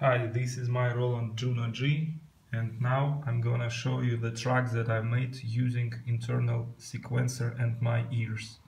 Hi, this is my Roland Juno G and now I'm gonna show you the tracks that I made using internal sequencer and my ears.